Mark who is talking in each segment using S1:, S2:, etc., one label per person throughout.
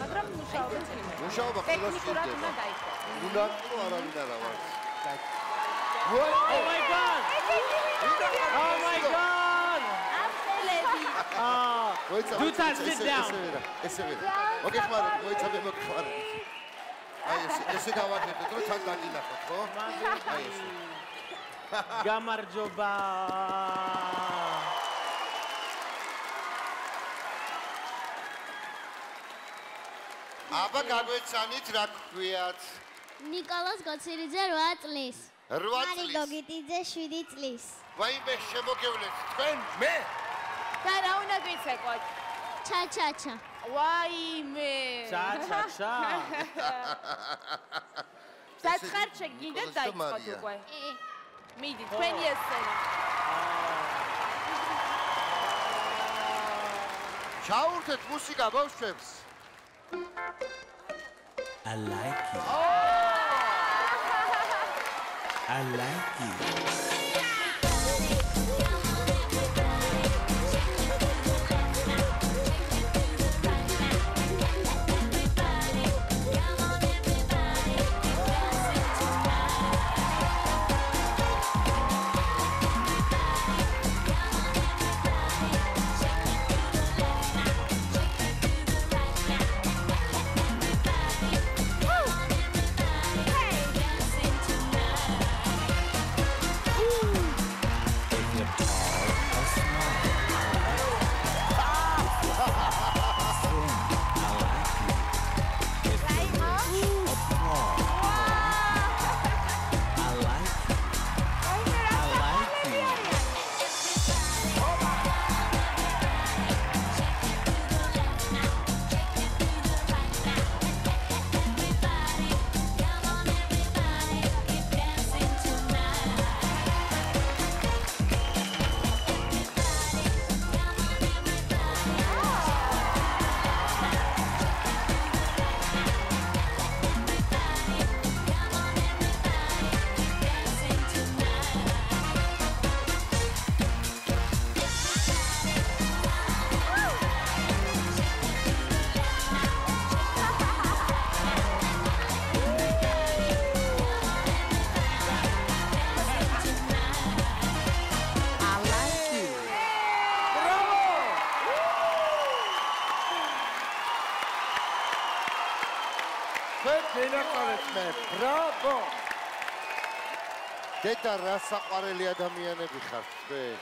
S1: მაგრამ მუშაობა წინ.
S2: მუშაობა ყველა
S1: ტექნიკურად უნდა
S2: სჭირდება.
S1: დაიწყო.
S2: უნდა რომ არავინ არა ვარ.
S3: Oh my god! Oh my god!
S1: აფელები.
S3: Sit down.
S2: ესე ვერა მოგეხმაროთ მოიცა მე მოგეხმაროთ აი ეს ესე გავაკეთეთ რომ თან დაგინახოთ ხო აი ესე
S3: გამარჯობა.
S2: აბა გაგვეცანით რა გქვიათ
S4: ნიკოლას გოცირიძე 8 წლის.
S2: 8
S4: მარი
S2: წლის
S4: გოგიტიძე 7 წლის.
S2: ვაიმე შემოგევლეთ თქვენ მე
S1: და რა უნდა გიცეკოთ?
S4: ჩა ჩა ჩა.
S1: ვაიმე.
S3: ჩა ჩა ჩა.
S1: საცხარ შეგინდა
S2: ნიკოლას და
S1: დაიწყოთ უკვე. მიდი, თქვენი ესცენა.
S2: ჩაურთეთ მუსიკა ბავშვებს
S5: I like you. Oh! I like you.
S2: თქვენ მენაყარეთ მე ბრავო დედა რა საყვარელი ადამიანები ხართ თქვენ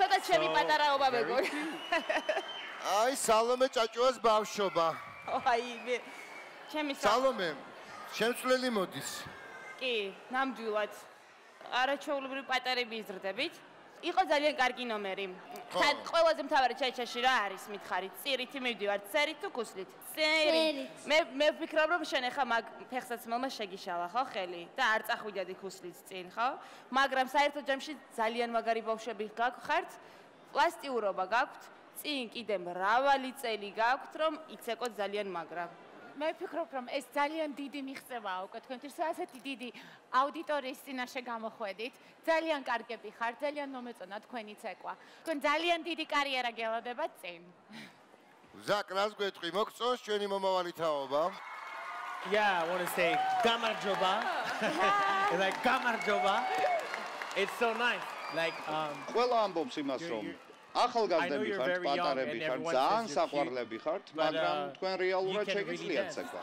S1: ცოტა ჩემი პატარაობა მეგონი.
S2: აი სალომე ჭაჭუას ბავშვობა
S1: ვაიმე. ჩემი სა-
S2: სალომე შემწვლელი მოდის
S1: კი, ნამდვილად. არაჩვეულებრივი პატარები იზრდებით. იყო ძალიან კარგი ნომერი.
S2: ხო.
S1: თან ყველაზე მთავარი ჩაჩაში რა არის მითხარით? წირითი მივდივარ, წერით თუ კუსლით? წერი.
S4: წერით.
S1: მე მე ვფიქრობ რომ შენ ახლა მაგ ფეხსაცმელმა შეგიშალა ხო ხელი და არ წახვიდადი კუსლით წინ ხო? მაგრამ საერთო ჯამში ძალიან მაგარი ბავშვები გაგხართ. პლასტიურობა გაქვთ. წინ კიდე მრავალი წელი გაქვთ რომ იცეკოთ ძალიან მაგრა.
S6: მე ვფიქრობ, რომ ეს ძალიან დიდი მიღწევაა უკვე თქვენთვის, ასეთი დიდი აუდიტორიის წინაშე გამოხვედით. ძალიან კარგები ხართ, ძალიან მომეწონა თქვენი ცეკვა. თქვენ ძალიან დიდი კარიერა გელოდებათ წინ.
S2: ზაკ რას გვეტყვი მოგწონს ჩვენი მომავალი თაობა
S3: Yeah, I want to say გამარჯობა. like გამარჯობა. It's so nice. Like um
S7: ყველა ამბობს იმას, რომ ახალგაზრდები ხართ, პატარები ხართ, ძალიან საყვარლები ხართ, მაგრამ
S3: uh,
S7: თქვენ რეალურად შეგიძლიათ ცეკვა.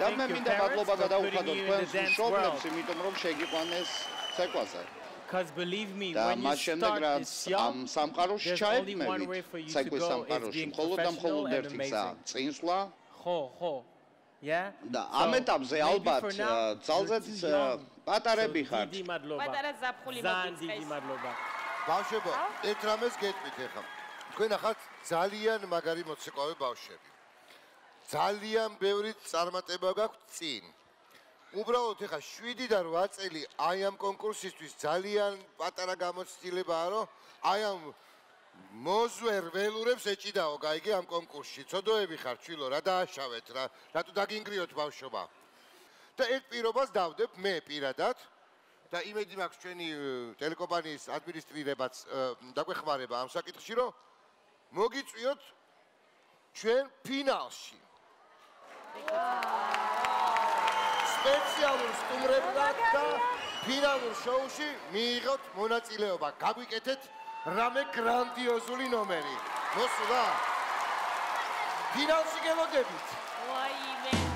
S7: და მე მინდა მადლობა
S3: in
S7: თქვენს მშობლებს, იმიტომ რომ შეგიყვანეს ცეკვაზე.
S3: Because believe me,
S7: და
S3: when you
S7: მას შემდეგ
S3: start
S7: რაც
S3: this
S7: ამ
S3: young,
S7: სამყაროში
S3: there's only one way
S7: ჩაებმევით,
S3: for you to
S7: ცეკვის
S3: go is
S7: სამყაროში,
S3: being
S7: მხოლოდ და
S3: professional
S7: მხოლოდ
S3: and amazing.
S7: წინსვლა
S3: ხო, ხო. Yeah?
S7: და ამ ეტაპზე ალბათ
S3: young.
S7: პატარები ხართ.
S3: დიდი მადლობა.
S1: პატარა ზაფხული
S3: ძალიან
S1: მოგიწყეს.
S3: დიდი მადლობა.
S2: ბავშვებო ერთ რამეს გეტყვით ახლა. თქვენ ახლა ძალიან მაგარი მოცეკვავე ბავშვები. ძალიან ბევრი წარმატება გაქვთ წინ. უბრალოდ ახლა 7 და 8 წელი აი ამ კონკურსისთვის ძალიან პატარა გამოცდილებაა რომ აი ამ მოზვერ ველურებს ეჭიდაო გაიგე ამ კონკურსში. ცოდოები ხარ ჩვილო რა დააშავეთ რა რატო დაგინგრიოთ ბავშვობა? და ერთ პირობას დავდებ მე პირადად და იმედი მაქვს ჩვენი ე, ტელეკომპანიის ადმინისტრირებაც ე, დაგვეხმარება ამ საკითხში რომ მოგიწვიოთ ჩვენ ფინალში. სპეციალურ სტუმრებთან და ფინალურ შოუში მიიღოთ მონაწილეობა. გაგვიკეთეთ რამე გრანდიოზული ნომერი. მოსულა? ფინალში გელოდებით.
S1: ვაიმე